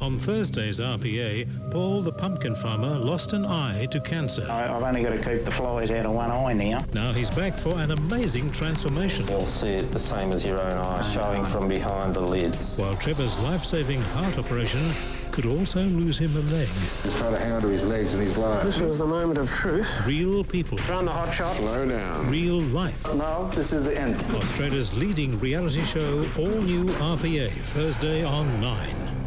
On Thursday's RPA, Paul the pumpkin farmer lost an eye to cancer. I, have only got to keep the flies out of one eye now. Now he's back for an amazing transformation. You'll see it the same as your own eye, showing from behind the lid. While Trevor's life-saving heart operation could also lose him a leg. He's trying to hang on to his legs and his life. This is the moment of truth. Real people. Run the hot shot. Slow down. Real life. No, this is the end. Australia's leading reality show, All New RPA, Thursday on 9.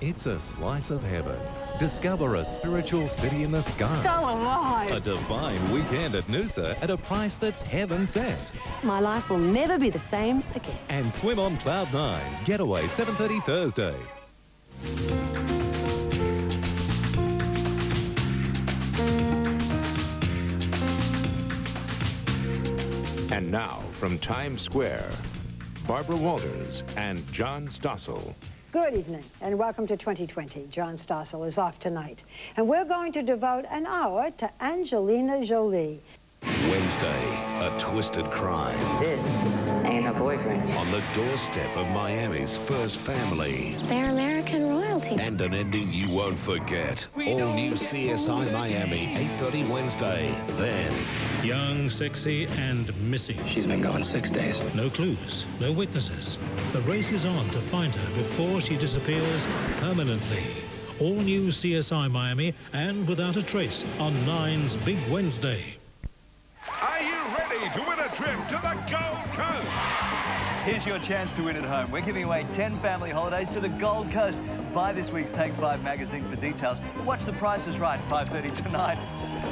It's a slice of heaven. Discover a spiritual city in the sky. So alive. A divine weekend at Noosa at a price that's heaven sent. My life will never be the same again. And swim on Cloud 9. Getaway 7.30 Thursday. And now, from Times Square, Barbara Walters and John Stossel. Good evening and welcome to 2020. John Stossel is off tonight. And we're going to devote an hour to Angelina Jolie. Wednesday, a twisted crime. This ain't her boyfriend. On the doorstep of Miami's first family. They're American royalty. And an ending you won't forget. All new CSI Miami, 8.30 Wednesday. Then... Young, sexy, and missing. She's been gone six days. No clues, no witnesses. The race is on to find her before she disappears permanently. All new CSI Miami and without a trace on Nine's Big Wednesday. Are you ready to win a trip to the Gold Coast? Here's your chance to win at home. We're giving away 10 family holidays to the Gold Coast. Buy this week's Take 5 magazine for details. Watch The Price is Right, 5.30 tonight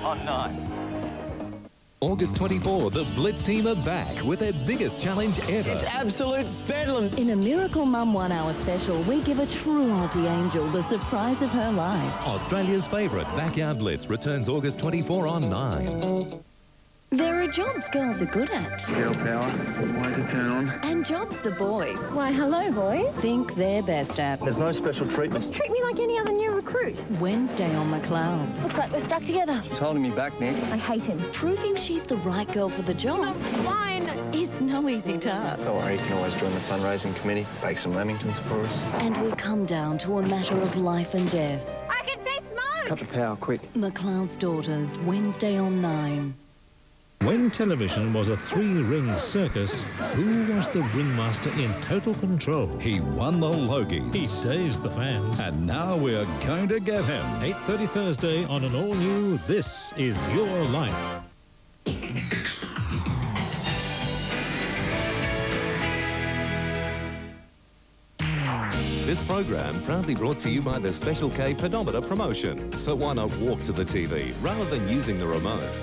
on 9. August 24, the Blitz team are back with their biggest challenge ever. It's absolute bedlam. In a Miracle Mum One Hour special, we give a true Aussie angel the surprise of her life. Australia's favourite Backyard Blitz returns August 24 on 9. There are jobs girls are good at. Girl power. Why is it turn on? And jobs the boys. Why, hello, boys. Think they're best at. There's no special treatment. Just treat me like any other new recruit. Wednesday on McLeod. Looks like we're stuck together. She's holding me back, Nick. I hate him. Proving she's the right girl for the job. Fine. Is no easy task. Don't worry, you can always join the fundraising committee. Bake some lamingtons for us. And we come down to a matter of life and death. I can see smoke! Cut the power, quick. McLeod's Daughters, Wednesday on 9. When television was a three-ring circus, who was the ringmaster in total control? He won the Logie. He saves the fans. And now we're going to get him. 8.30 Thursday on an all-new This Is Your Life. This program proudly brought to you by the Special K pedometer promotion. So why not walk to the TV rather than using the remote?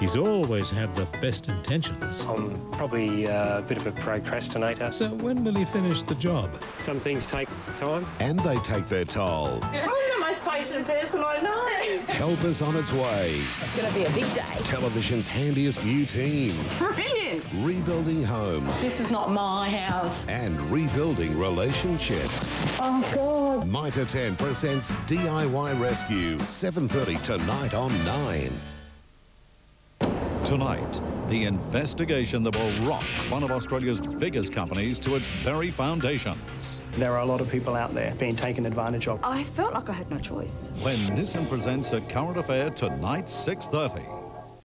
He's always had the best intentions. I'm probably uh, a bit of a procrastinator. So when will he finish the job? Some things take time. And they take their toll. I'm the most patient person I know. Help us on its way. It's going to be a big day. Television's handiest new team. Brilliant. Rebuilding homes. This is not my house. And rebuilding relationships. Oh, God. Mitre 10 presents DIY Rescue. 7.30 tonight on 9. Tonight, the investigation that will rock one of Australia's biggest companies to its very foundations. There are a lot of people out there being taken advantage of. I felt like I had no choice. When Nissan presents a current affair tonight, 6.30.